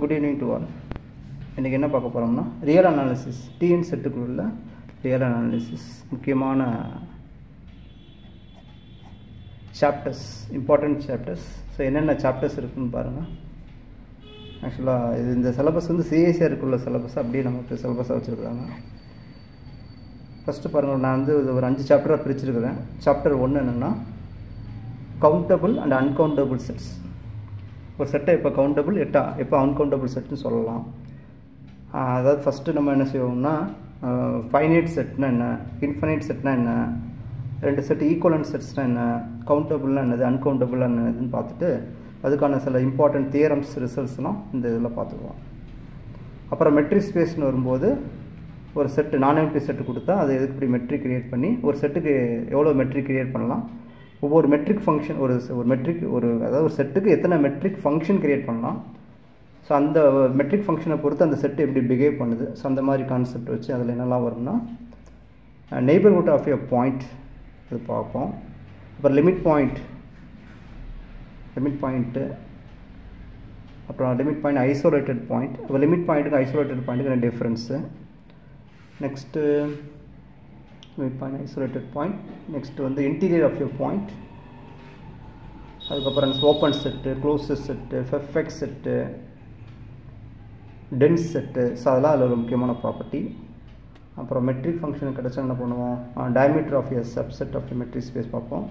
Good evening to all இன்றைக்கி என்ன பார்க்க போகிறோம்னா ரியல் அனாலிசிஸ் டிஎன் செட்டுக்குள்ள ரியல் அனாலிசிஸ் முக்கியமான சாப்டர்ஸ் இம்பார்ட்டண்ட் சாப்டர்ஸ் ஸோ என்னென்ன சாப்டர்ஸ் இருக்குன்னு பாருங்கள் ஆக்சுவலாக இது இந்த சிலபஸ் வந்து சிஎஸ்ஆருக்குள்ள சிலபஸ் அப்படியே நமக்கு சிலபஸாக வச்சுருக்குறாங்க ஃபஸ்ட்டு பாருங்கள் நான் வந்து இது ஒரு அஞ்சு சாப்டராக பிரிச்சுருக்குறேன். சாப்டர் ஒன்று என்னென்னா கவுண்டபுள் அண்ட் அன்கவுண்டபிள் செட்ஸ் ஒரு செட்டை இப்போ கவுண்டபிள் எட்டா? இப்போ அன்கவுண்டபிள் செட்னு சொல்லலாம். அதாவது ஃபஸ்ட்டு நம்ம என்ன செய்வோம்னா ஃபைனைட் செட்னா என்ன? இன்ஃபைனைட் செட்னா என்ன? ரெண்டு செட் ஈக்குவலன்ட் செட்ஸ்னால் என்ன? கவுண்டபுள்னா என்னது? அன்கவுண்டபுள்னா என்னதுன்னு பார்த்துட்டு அதுக்கான சில இம்பார்ட்டண்ட் தியரம்ஸ் ரிசல்ட்ஸ்லாம் இந்த இதில் பார்த்துக்குவோம் அப்புறம் மெட்ரிக் ஸ்பேஸ்னு வரும்போது ஒரு செட்டு நான் எம்டி செட்டு கொடுத்தா அது எதுக்கு இப்படி மெட்ரிக் கிரியேட் பண்ணி ஒரு செட்டுக்கு எவ்வளோ மெட்ரிக் கிரியேட் பண்ணலாம்? ஒவ்வொரு மெட்ரிக் ஃபங்க்ஷன் ஒரு ஒரு மெட்ரிக் ஒரு அதாவது ஒரு செட்டுக்கு எத்தனை மெட்ரிக் ஃபங்க்ஷன் கிரியேட் பண்ணலாம்? ஸோ அந்த மெட்ரிக் ஃபங்க்ஷனை பொறுத்து அந்த செட்டு எப்படி பிஹேவ் பண்ணுது? ஸோ அந்த மாதிரி கான்செப்ட் வச்சு அதில் என்னெல்லாம் வரும்னா நெய்பர்ஹுட் ஆஃப் எ பாயிண்ட் இது பார்ப்போம். அப்புறம் லிமிட் பாயிண்ட் லிமிட் பாயிண்ட்டு அப்புறம் லிமிட் பாயிண்ட் ஐசோலேட்டட் பாயிண்ட் அப்போ லிமிட் பாயிண்ட்டுக்கு ஐசோலேட்டட் பாயிண்ட்டுக்கு difference next limit point isolated point next வந்து இன்டீரியர் ஆஃப் யூ பாயிண்ட் அதுக்கப்புறம் ஓப்பன் செட்டு க்ளோஸஸ் செட்டு ஃபெஃபெக்ஸ் செட்டு டென்ஸ் செட்டு ஸோ அதெல்லாம் அதில் ஒரு முக்கியமான ப்ராப்பர்ட்டி அப்புறம் மெட்ரிக் ஃபங்க்ஷன் கிடச்சா என்ன பண்ணுவோம்? Diameter of a subset of metric space பார்ப்போம்.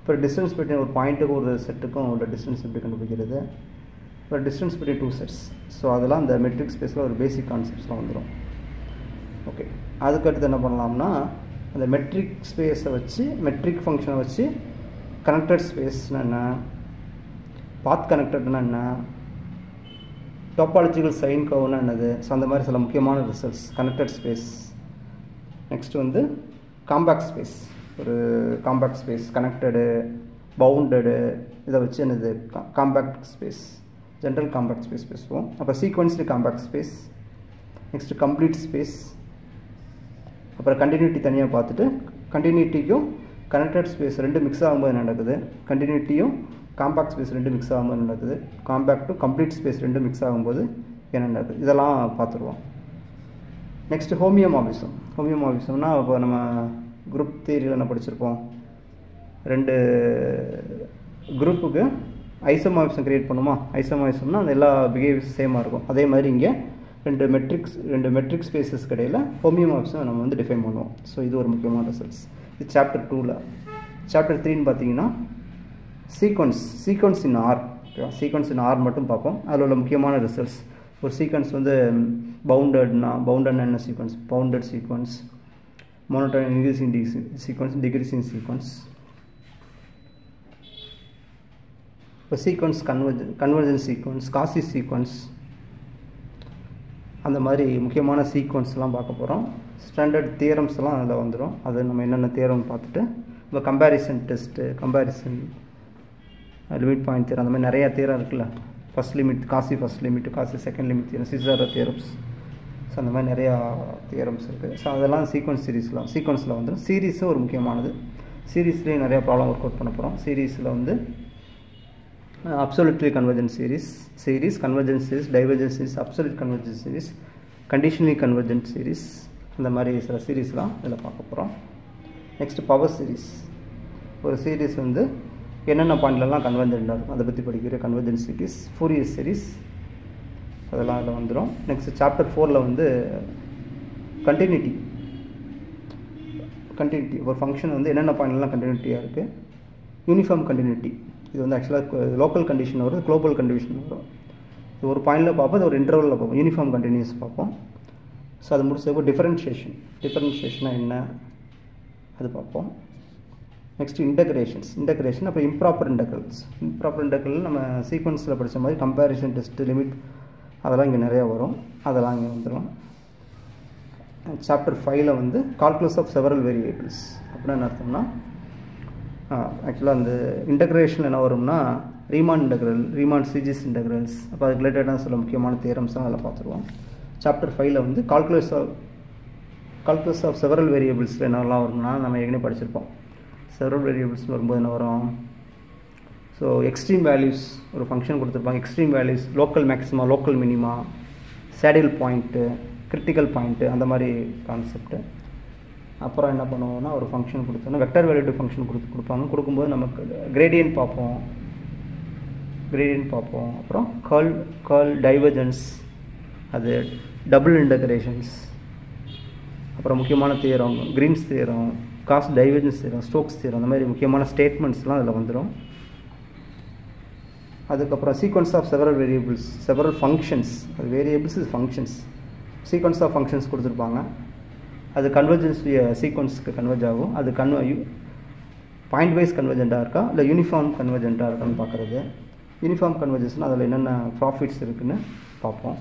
இப்போ டிஸ்டன்ஸ் பிட்வீன் ஒரு பாயிண்ட்டுக்கும் ஒரு செட்டுக்கும் உள்ள டிஸ்டன்ஸ் எப்படி கண்டுபிடிக்கிறது? இப்போ distance between two sets so அதெல்லாம் அந்த மெட்ரிக் ஸ்பேஸில் ஒரு பேசிக் கான்செப்ட்ஸ்லாம் வந்துடும் ஓகே அதுக்கடுத்து என்ன பண்ணலாம்னா அந்த மெட்ரிக் ஸ்பேஸை வச்சு மெட்ரிக் ஃபங்க்ஷனை வச்சு கனெக்டட் ஸ்பேஸ்னா என்ன பாத் கனெக்டட்னா என்ன டோப்பாலஜிக்கல் சைன் கவுனா என்னது? ஸோ அந்த மாதிரி சில முக்கியமான ரிசல்ட்ஸ் கனெக்டட் ஸ்பேஸ் நெக்ஸ்ட் வந்து காம்பேக்ட் ஸ்பேஸ் ஒரு காம்பேக்ட் ஸ்பேஸ் கனெக்டடு பவுண்டடு இதை வச்சு என்னது? Compact space general compact space பேசுவோம். அப்புறம் sequenced compact space next complete space அப்புறம் கண்டினியூட்டி தனியாக பார்த்துட்டு கண்டினியூட்டிக்கும் கனெக்டட் ஸ்பேஸ் ரெண்டு மிக்ஸ் ஆகும்போது நடக்குது? கண்டினியூட்டியும் காம்பேக்ட் ஸ்பேஸ் ரெண்டு மிக்ஸ் ஆகும்போது நடக்குது? காம்பேக்டும் கம்ப்ளீட் ஸ்பேஸ் ரெண்டு மிக்ஸ் ஆகும்போது என்ன நடக்குது? இதெல்லாம் பார்த்துருவோம். நெக்ஸ்ட் ஹோமியோமாபிசம் ஹோமியோமாபிசம்னா இப்போ நம்ம குரூப் தியரியில் என்ன படிச்சிருப்போம்? ரெண்டு குரூப்புக்கு ஐசோமாபிசம் க்ரியேட் பண்ணுமா? ஐசோமாபிசம்னா அந்த எல்லா பிஹேவியர்ஸும் சேமாக இருக்கும். அதே மாதிரி இங்கே ரெண்டு மெட்ரிக்ஸ் ரெண்டு மெட்ரிக் ஸ்பேசஸ்க்கு இடையில் ஹோமியோமாப்ஸை நம்ம வந்து டிஃபைன் பண்ணுவோம். ஸோ இது ஒரு முக்கியமான ரிசல்ட்ஸ் இது சாப்டர் டூவில் சாப்டர் த்ரீன்னு பார்த்தீங்கன்னா சீக்வன்ஸ் சீக்வன்ஸ் இன் ஆர் ஓகேவா சீக்வன்ஸ் இன் ஆர் மட்டும் பார்ப்போம். அதில் உள்ள முக்கியமான ரிசல்ட்ஸ் ஒரு சீக்வன்ஸ் வந்து பவுண்டட்னா பவுண்டட்னா என்ன sequence bounded sequence monotone increasing D sequence decreasing sequence இப்போ sequence convergent convergent sequence Cauchy sequence அந்த மாதிரி முக்கியமான சீக்வன்ஸ்லாம் பார்க்க போகிறோம் ஸ்டாண்டர்ட் தியரம்ஸ்லாம் அதில் வந்துடும் அது நம்ம என்னென்ன தியரம் பார்த்துட்டு இப்போ comparison test comparison limit point theorem அந்த மாதிரி நிறையா தியரம் இருக்குல்ல. First limit Cauchy first limit Cauchy second limit theorem Cesaro theorems so அந்த மாதிரி நிறையா தியரம்ஸ் இருக்குது ஸோ அதெல்லாம் சீக்வன்ஸ் சீரீஸ்லாம் சீக்வன்ஸில் வந்துடும் சீரீஸும் ஒரு முக்கியமானது. சீரீஸ்லேயும் நிறையா ப்ராப்ளம் ஒர்க் அவுட் பண்ண போகிறோம் சீரீஸில் வந்து absolutely convergent series series convergent series divergent series absolute convergent series conditionally convergent series அந்த மாதிரி சில சீரீஸ்லாம் இதில் பார்க்க போகிறோம் நெக்ஸ்ட் பவர் சீரீஸ் ஒரு சீரீஸ் வந்து என்னென்ன பாயிண்ட்லலாம் கன்வர்ஜென்டாக இருக்கும் அதை பற்றி படிக்கிற கன்வர்ஜென்ட் சீரீஸ் ஃபூரியஸ் சீரீஸ் அதெல்லாம் அதில் வந்துடும் நெக்ஸ்ட் சாப்டர் ஃபோரில் வந்து கண்டினியூட்டி கண்டினியூட்டி ஒரு ஃபங்க்ஷன் வந்து என்னென்ன பாயிண்ட்லாம் கண்டினியூட்டியாக இருக்குது யூனிஃபார்ம் கண்டினியூட்டி இது வந்து ஆக்சுவலாக லோக்கல் கண்டிஷன் வரும் குளோபல் கண்டிஷன் வரும். இது ஒரு பாயிண்டில் பார்ப்போம் அது ஒரு இன்டர்வலில் பார்ப்போம். யூனிஃபார்ம் கண்டினியூஸ் பார்ப்போம். ஸோ அது முடிச்சப்போ டிஃபரன்ஷியேஷன் டிஃபரன்ஷியேஷனாக என்ன? அது பார்ப்போம். நெக்ஸ்ட் இன்டகிரேஷன்ஸ் இன்டகிரேஷன் அப்புறம் இம்ப்ராப்பர் இன்டகிரல்ஸ் இம்ப்ராப்பர் இன்டகிரல் நம்ம சீக்வன்ஸில் படித்த மாதிரி கம்பேரிசன் டெஸ்ட் லிமிட் அதெல்லாம் இங்கே நிறையா வரும். அதெல்லாம் இங்கே வந்துடும் சாப்டர் ஃபைவ்ல வந்து கால்குலஸ் ஆஃப் செவரல் வேரியபிள்ஸ் அப்படின்னா என்ன அர்த்தம்னா ஆக்சுவலாக அந்த இன்டகிரேஷன் என்ன வரும்னா ரீமான் இன்டகிரல் ரீமான் சிஜிஸ் இன்டகிரல்ஸ் அப்போ அது ரிலேட்டடாக சில முக்கியமான தியரம்ஸ்லாம் அதில் பார்த்துருவோம். சாப்டர் ஃபைவ்ல வந்து calculus of calculus of several வேரியபிள்ஸில் என்னெல்லாம் வரும்னா நம்ம ஏற்கனவே படிச்சிருப்போம். செவரல் வேரியபிள்ஸ் வரும்போது என்ன வரும்? ஸோ எக்ஸ்ட்ரீம் வேல்யூஸ் ஒரு ஃபங்க்ஷன் கொடுத்துருப்பாங்க. Extreme values local maxima local minima saddle point critical point அந்த மாதிரி கான்செப்ட்டு அப்புறம் என்ன பண்ணுவோம்னா ஒரு ஃபங்க்ஷன் கொடுத்தோம்னா வெக்டர் வேல்யூடு ஃபங்க்ஷன் கொடுத்து கொடுப்பாங்க. கொடுக்கும்போது நமக்கு கிரேடியன்ட் பார்ப்போம். கிரேடியன்ட் பார்ப்போம். அப்புறம் கர்ல் கர்ல் டைவர்ஜன்ஸ் அது டபுள் இன்டகிரேஷன்ஸ் அப்புறம் முக்கியமான theorem Green's theorem Gauss divergence theorem Stokes theorem அந்த மாதிரி முக்கியமான ஸ்டேட்மெண்ட்ஸ்லாம் அதில் வந்துடும் அதுக்கப்புறம் sequence of several variables several functions அது வேரியபிள்ஸ் இது ஃபங்க்ஷன்ஸ் சீக்வன்ஸ் ஆஃப் ஃபங்க்ஷன்ஸ் கொடுத்துருப்பாங்க. அது கன்வர்ஜன்ஸ் சீக்வன்ஸ்க்கு கன்வெர்ஜ் ஆகும். அது கன்வ பாயிண்ட் வைஸ் கன்வர்ஜெண்ட்டாக இருக்கா? இல்லை யூனிஃபார்ம் கன்வர்ஜெண்ட்டாக இருக்கான்னு பார்க்குறது. யூனிஃபார்ம் கன்வர்ஜன்ஸ்னால் அதில் என்னென்ன ப்ராஃபிட்ஸ் இருக்குன்னு பார்ப்போம்.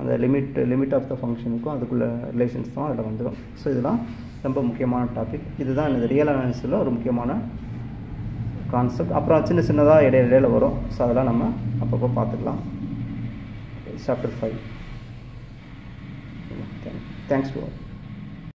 அந்த லிமிட் லிமிட் ஆஃப் த ஃபங்க்ஷனுக்கும் அதுக்குள்ள ரிலேஷன்ஸ் தான் அதில் வந்துடும் ஸோ இதெல்லாம் ரொம்ப முக்கியமான டாபிக் இதுதான் இந்த ரியல் அனாலிசிஸில் ஒரு முக்கியமான கான்செப்ட் அப்புறம் சின்ன சின்னதாக இடையில இடையில வரும். ஸோ அதெல்லாம் நம்ம அப்பப்போ பார்த்துக்கலாம். Chapter five thanks to all